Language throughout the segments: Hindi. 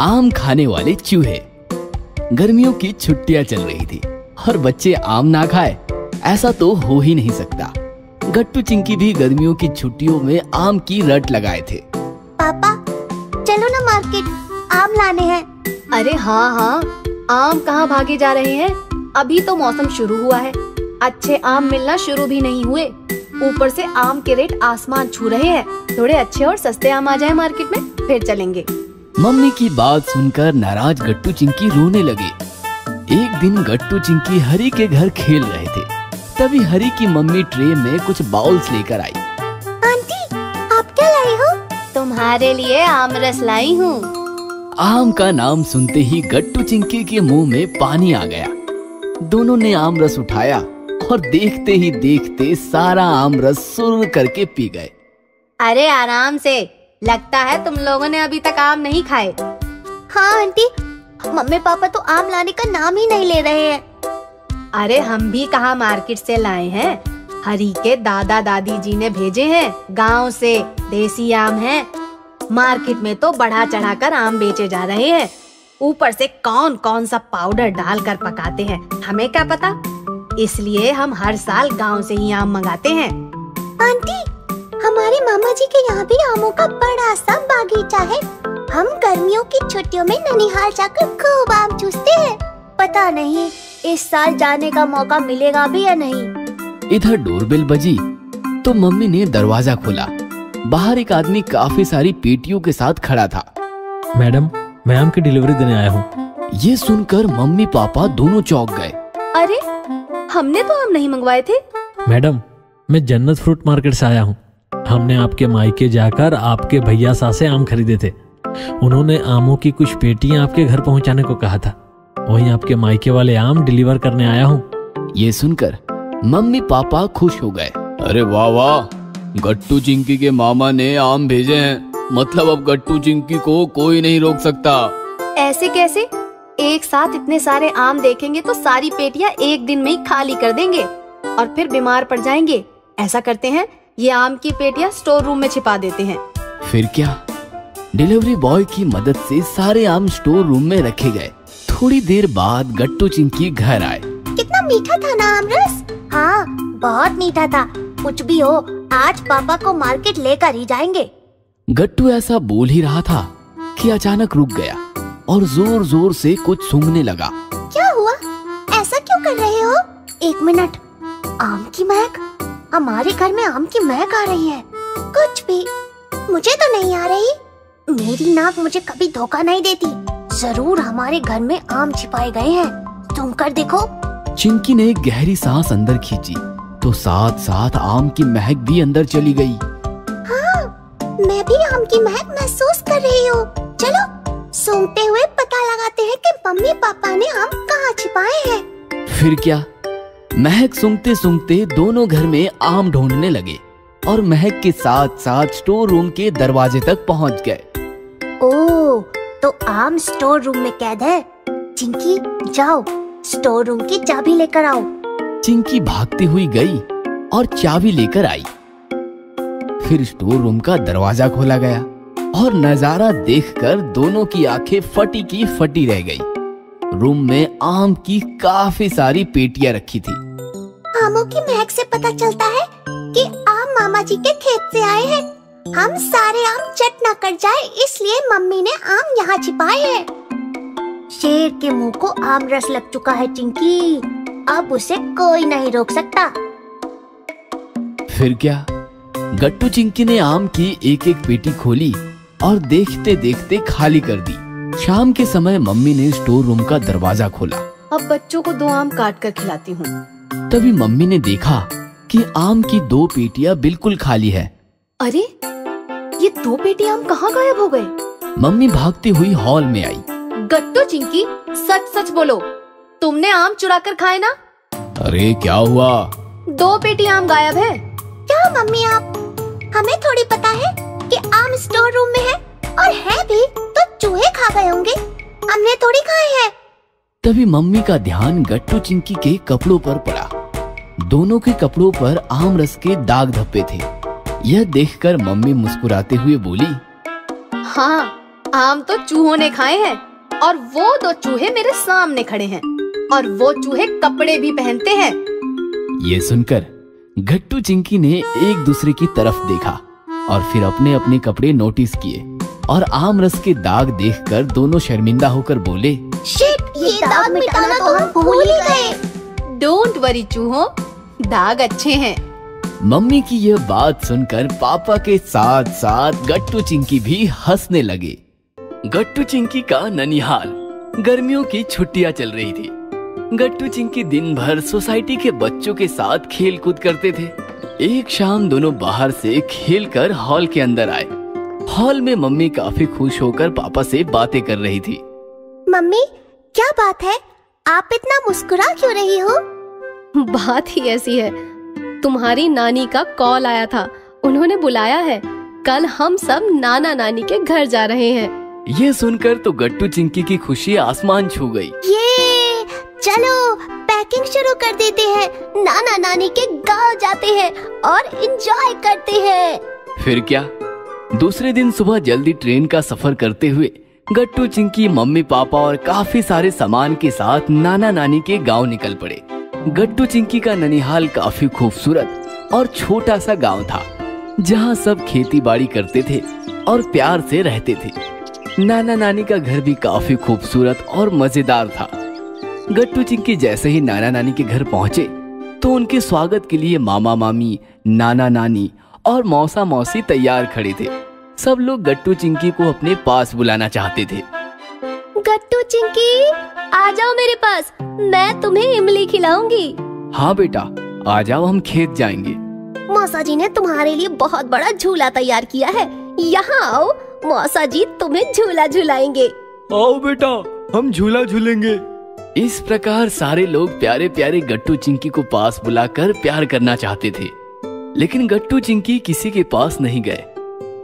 आम खाने वाले चूहे। गर्मियों की छुट्टियाँ चल रही थी। और बच्चे आम ना खाए ऐसा तो हो ही नहीं सकता। गट्टू चिंकी भी गर्मियों की छुट्टियों में आम की रट लगाए थे। पापा चलो ना मार्केट आम लाने हैं। अरे हाँ हाँ आम कहाँ भागे जा रहे हैं? अभी तो मौसम शुरू हुआ है। अच्छे आम मिलना शुरू भी नहीं हुए। ऊपर से आम के रेट आसमान छू रहे हैं। थोड़े अच्छे और सस्ते आम आ जाए मार्केट में फिर चलेंगे। मम्मी की बात सुनकर नाराज़ गट्टू चिंकी रोने लगे। एक दिन गट्टू चिंकी हरी के घर खेल रहे थे। तभी हरी की मम्मी ट्रे में कुछ बाउल्स लेकर आई। आंटी आप क्या लाई हो? तुम्हारे लिए आम रस लाई हूँ। आम का नाम सुनते ही गट्टू चिंकी के मुँह में पानी आ गया। दोनों ने आम रस उठाया और देखते ही देखते सारा आम रस सुर करके पी गए। अरे आराम से लगता है तुम लोगों ने अभी तक आम नहीं खाए। हाँ आंटी। मम्मी पापा तो आम लाने का नाम ही नहीं ले रहे हैं। अरे हम भी कहा मार्केट से लाए हैं? हरी के दादा दादी जी ने भेजे हैं गाँव से देसी आम है। मार्केट में तो बढ़ा चढ़ाकर आम बेचे जा रहे हैं। ऊपर से कौन कौन सा पाउडर डालकर पकाते हैं हमें क्या पता? इसलिए हम हर साल गाँव से ही आम मंगाते हैं। आंटी हमारे मामा जी के यहाँ भी आमों का बड़ा सा बागीचा है। हम गर्मियों की छुट्टियों में ननिहाल जाकर खूब आम चूसते हैं। पता नहीं इस साल जाने का मौका मिलेगा भी या नहीं। इधर डोरबेल बजी तो मम्मी ने दरवाज़ा खोला। बाहर एक आदमी काफ़ी सारी पेटियों के साथ खड़ा था। मैडम मैं आम की डिलीवरी देने आया हूँ। ये सुनकर मम्मी पापा दोनों चौक गए। अरे हमने तो आम नहीं मंगवाए थे। मैडम मैं जन्नत फ्रूट मार्केट से आया हूँ। हमने आपके मायके जाकर आपके भैया सा से आम खरीदे थे। उन्होंने आमों की कुछ पेटियाँ आपके घर पहुँचाने को कहा था। वहीं आपके मायके वाले आम डिलीवर करने आया हूँ। ये सुनकर मम्मी पापा खुश हो गए। अरे वाह वाह गट्टू चिंकी के मामा ने आम भेजे हैं। मतलब अब गट्टू चिंकी को कोई नहीं रोक सकता। ऐसे कैसे? एक साथ इतने सारे आम देखेंगे तो सारी पेटियाँ एक दिन में ही खाली कर देंगे। और फिर बीमार पड़ जाएँगे। ऐसा करते हैं ये आम की पेटियाँ स्टोर रूम में छिपा देते हैं। फिर क्या? डिलीवरी बॉय की मदद से सारे आम स्टोर रूम में रखे गए। थोड़ी देर बाद गट्टू चिंकी घर आए। कितना मीठा था ना आमरस? हाँ बहुत मीठा था। कुछ भी हो आज पापा को मार्केट लेकर ही जाएँगे। गट्टू ऐसा बोल ही रहा था कि अचानक रुक गया और ज़ोर ज़ोर से कुछ सूंघने लगा। क्या हुआ? ऐसा क्यों कर रहे हो? एक मिनट। आम की महक? हमारे घर में आम की महक आ रही है। कुछ भी। मुझे तो नहीं आ रही। मेरी नाक मुझे कभी धोखा नहीं देती। ज़रूर हमारे घर में आम छिपाए गए हैं। तुम कर देखो। चिंकी ने एक गहरी सांस अंदर खींची तो साथ साथ आम की महक भी अंदर चली गई। हाँ मैं भी आम की महक महसूस कर रही हूँ। चलो सूंघते हुए पता लगाते हैं कि मम्मी पापा ने आम कहाँ छिपाए हैं। फिर क्या? महक सूंघते सूंघते दोनों घर में आम ढूँढने लगे और महक के साथ साथ स्टोर रूम के दरवाजे तक पहुँच गए। ओ तो आम स्टोर रूम में कैद है? चिंकी जाओ स्टोर रूम की चाबी लेकर आओ। चिंकी भागती हुई गई और चाबी लेकर आई। फिर स्टोर रूम का दरवाज़ा खोला गया और नज़ारा देखकर दोनों की आँखें फटी की फटी रह गई। रूम में आम की काफ़ी सारी पेटियाँ रखी थी। आमों की महक से पता चलता है कि आम मामा जी के खेत से आए हैं। हम सारे आम चट न कर जाए इसलिए मम्मी ने आम यहाँ छिपाए हैं। शेर के मुँह को आम रस लग चुका है चिंकी। अब उसे कोई नहीं रोक सकता। फिर क्या? गट्टू चिंकी ने आम की एक एक पेटी खोली और देखते देखते खाली कर दी। शाम के समय मम्मी ने स्टोर रूम का दरवाज़ा खोला। अब बच्चों को दो आम काट कर खिलाती हूँ। तभी मम्मी ने देखा कि आम की दो पेटियाँ बिल्कुल खाली है। अरे ये दो पेटी आम कहाँ गायब हो गए? मम्मी भागती हुई हॉल में आई। गट्टू चिंकी सच सच बोलो तुमने आम चुरा कर खाए ना? अरे क्या हुआ? दो पेटी आम गायब है। क्या मम्मी आप? हमें थोड़ी पता है कि आम स्टोर रूम में है। और है भी तो चूहे खा गए होंगे। हमने थोड़ी खाए हैं। तभी मम्मी का ध्यान गट्टू चिंकी के कपड़ों पर पड़ा। दोनों के कपड़ों पर आम रस के दाग धब्बे थे। यह देखकर मम्मी मुस्कुराते हुए बोली हाँ आम तो चूहों ने खाए हैं और वो दो चूहे मेरे सामने खड़े हैं और वो चूहे कपड़े भी पहनते हैं। ये सुनकर गट्टू चिंकी ने एक दूसरे की तरफ़ देखा और फिर अपने अपने कपड़े नोटिस किए। और आम रस के दाग देखकर दोनों शर्मिंदा होकर बोले शिट ये दाग मिटाना तो हम भूल ही गए। डोंट वरी चूहों दाग अच्छे हैं। मम्मी की यह बात सुनकर पापा के साथ साथ गट्टू चिंकी भी हंसने लगे। गट्टू चिंकी का ननिहाल गर्मियों की छुट्टियाँ चल रही थी। गट्टू चिंकी दिन भर सोसाइटी के बच्चों के साथ खेल कूद करते थे। एक शाम दोनों बाहर से खेलकर हॉल के अंदर आए। हॉल में मम्मी काफ़ी खुश होकर पापा से बातें कर रही थी। मम्मी क्या बात है? आप इतना मुस्कुरा क्यों रही हो? बात ही ऐसी है। तुम्हारी नानी का कॉल आया था। उन्होंने बुलाया है। कल हम सब नाना नानी के घर जा रहे हैं। ये सुनकर तो गट्टू चिंकी की खुशी आसमान छू गई। ये चलो पैकिंग शुरू कर देते हैं। नाना नानी के गाँव जाते हैं और एंजॉय करते हैं। फिर क्या? दूसरे दिन सुबह जल्दी ट्रेन का सफ़र करते हुए, गट्टू, चिंकी, मम्मी, पापा और काफ़ी सारे सामान के साथ नाना नानी के गाँव निकल पड़े। गट्टू, चिंकी का ननिहाल काफ़ी खूबसूरत और छोटा सा गाँव था, जहाँ सब खेती बाड़ी करते थे और प्यार से रहते थे। नाना नानी का घर भी काफ़ी खूबसूरत और मज़ेदार था। गट्टू, चिंकी जैसे ही नाना नानी के घर पहुँचे तो उनके स्वागत के लिए मामा, मामी, नाना नानी और मौसा मौसी तैयार खड़े थे। सब लोग गट्टू चिंकी को अपने पास बुलाना चाहते थे। गट्टू चिंकी आ जाओ मेरे पास मैं तुम्हें इमली खिलाऊँगी। हाँ बेटा आ जाओ हम खेत जाएँगे। मौसा जी ने तुम्हारे लिए बहुत बड़ा झूला तैयार किया है। यहाँ आओ मौसा जी तुम्हें झूला झुलाएँगे। आओ बेटा हम झूला झूलेंगे। इस प्रकार सारे लोग प्यारे प्यारे गट्टू चिंकी को पास बुलाकर प्यार करना चाहते थे। लेकिन गट्टू चिंकी किसी के पास नहीं गए।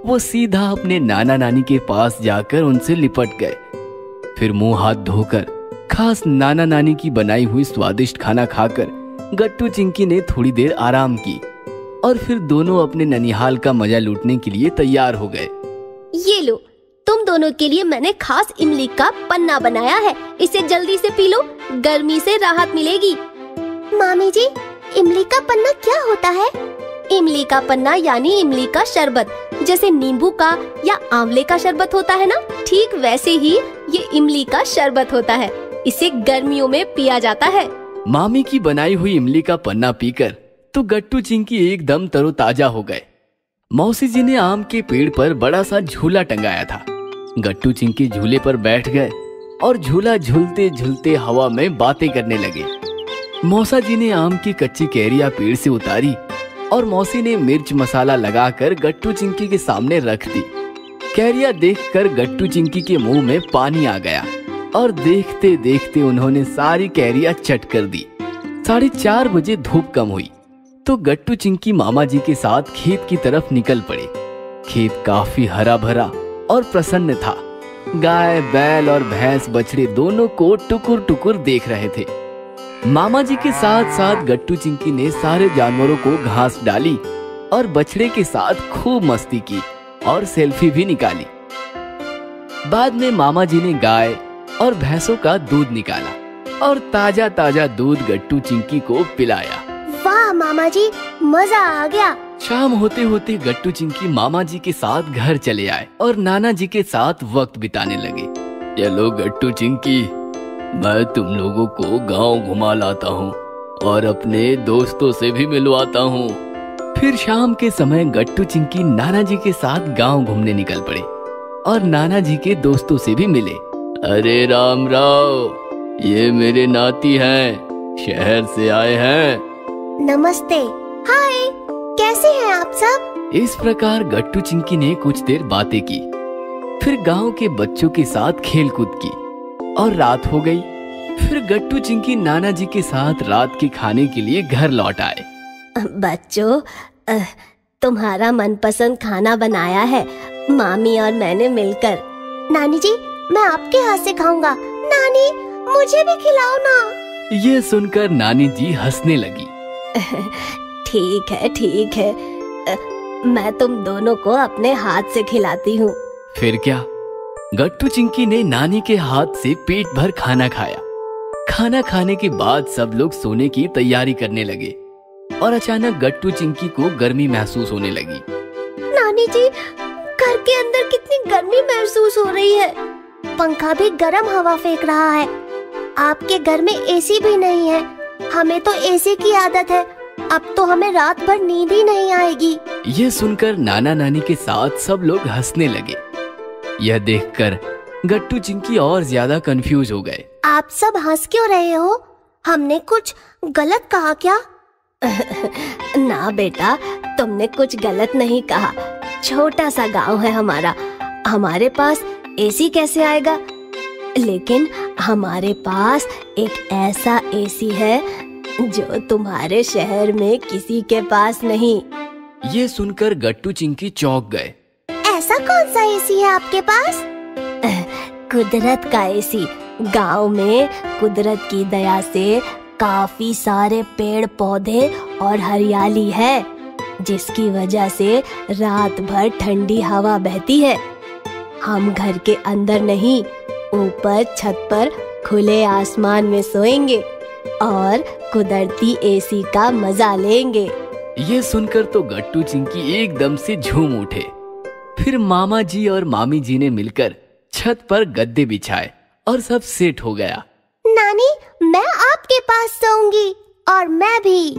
वो सीधा अपने नाना नानी के पास जाकर उनसे लिपट गए। फिर मुँह हाथ धोकर, खास नाना नानी की बनाई हुई स्वादिष्ट खाना खाकर, गट्टू चिंकी ने थोड़ी देर आराम की और फिर दोनों अपने ननिहाल का मज़ा लूटने के लिए तैयार हो गए। ये लो, तुम दोनों के लिए मैंने खास इमली का पन्ना बनाया है। इसे जल्दी से पी लो, गर्मी से राहत मिलेगी। मामी जी इमली का पन्ना क्या होता है? इमली का पन्ना यानी इमली का शरबत। जैसे नींबू का या आंवले का शरबत होता है ना? ठीक वैसे ही ये इमली का शरबत होता है। इसे गर्मियों में पिया जाता है। मामी की बनाई हुई इमली का पन्ना पीकर तो गट्टू चिंकी एकदम तरोताजा हो गए। मौसी जी ने आम के पेड़ पर बड़ा सा झूला टंगाया था। गट्टू चिंकी झूले पर बैठ गए और झूला झूलते झूलते हवा में बातें करने लगे। मौसा जी ने आम की कच्ची कैरिया पेड़ से उतारी और मौसी ने मिर्च मसाला लगाकर गट्टू चिंकी के सामने रख दी। कैरिया देखकर गट्टू चिंकी के मुँह में पानी आ गया और देखते देखते उन्होंने सारी कैरिया चट कर दी। साढ़े चार बजे धूप कम हुई तो गट्टू चिंकी मामा जी के साथ खेत की तरफ़ निकल पड़े। खेत काफ़ी हरा भरा और प्रसन्न था। गाय, बैल और भैंस बछड़े दोनों को टुकुर टुकुर देख रहे थे। मामा जी के साथ साथ गट्टू चिंकी ने सारे जानवरों को घास डाली और बछड़े के साथ खूब मस्ती की और सेल्फी भी निकाली। बाद में मामा जी ने गाय और भैंसों का दूध निकाला और ताज़ा ताज़ा दूध गट्टू चिंकी को पिलाया। वाह मामा जी मज़ा आ गया। शाम होते होते गट्टू चिंकी मामा जी के साथ घर चले आए और नाना जी के साथ वक्त बिताने लगे। चलो गट्टू चिंकी। मैं तुम लोगों को गाँव घुमा लाता हूँ और अपने दोस्तों से भी मिलवाता हूँ। फिर शाम के समय गट्टू चिंकी नाना जी के साथ गाँव घूमने निकल पड़े और नाना जी के दोस्तों से भी मिले। अरे राम राव ये मेरे नाती हैं शहर से आए हैं। नमस्ते। हाय कैसे हैं आप सब? इस प्रकार गट्टू चिंकी ने कुछ देर बातें की फिर गाँव के बच्चों के साथ खेल कूद की। और रात हो गई। फिर गट्टू चिंकी नाना जी के साथ रात के खाने के लिए घर लौट आए। बच्चों तुम्हारा मनपसंद खाना बनाया है। मामी और मैंने मिलकर। नानी जी मैं आपके हाथ से खाऊँगा। नानी मुझे भी खिलाओ ना। ये सुनकर नानी जी हंसने लगी। ठीक है ठीक है। मैं तुम दोनों को अपने हाथ से खिलाती हूँ। फिर क्या? गट्टू चिंकी ने नानी के हाथ से पेट भर खाना खाया। खाना खाने के बाद सब लोग सोने की तैयारी करने लगे और अचानक गट्टू चिंकी को गर्मी महसूस होने लगी। नानी जी घर के अंदर कितनी गर्मी महसूस हो रही है। पंखा भी गर्म हवा फेंक रहा है। आपके घर में एसी भी नहीं है। हमें तो एसी की आदत है। अब तो हमें रात भर नींद ही नहीं आएगी। ये सुनकर नाना नानी के साथ सब लोग हंसने लगे। यह देखकर गट्टू चिंकी और ज़्यादा कंफ्यूज हो गए। आप सब हंस क्यों रहे हो? हमने कुछ गलत कहा क्या? ना बेटा तुमने कुछ गलत नहीं कहा। छोटा सा गाँव है हमारा। हमारे पास एसी कैसे आएगा? लेकिन हमारे पास एक ऐसा एसी है जो तुम्हारे शहर में किसी के पास नहीं। ये सुनकर गट्टू चिंकी चौंक गए। ऐसा कौन सा एसी है आपके पास? कुदरत का एसी गाँव में कुदरत की दया से काफ़ी सारे पेड़ पौधे और हरियाली है जिसकी वजह से रात भर ठंडी हवा बहती है। हम घर के अंदर नहीं ऊपर छत पर खुले आसमान में सोएँगे और कुदरती एसी का मज़ा लेंगे। ये सुनकर तो गट्टू चिंकी एकदम से झूम उठे। फिर मामा जी और मामी जी ने मिलकर छत पर गद्दे बिछाए और सब सेट हो गया। नानी मैं आपके पास सोऊँगी और मैं भी।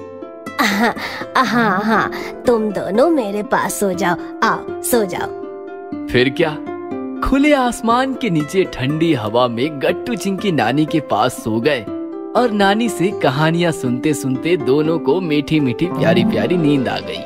हाँ हाँ हाँ तुम दोनों मेरे पास सो जाओ। आओ सो जाओ। फिर क्या? खुले आसमान के नीचे ठंडी हवा में गट्टू चिंकी नानी के पास सो गए और नानी से कहानियाँ सुनते सुनते दोनों को मीठी मीठी प्यारी प्यारी नींद आ गई।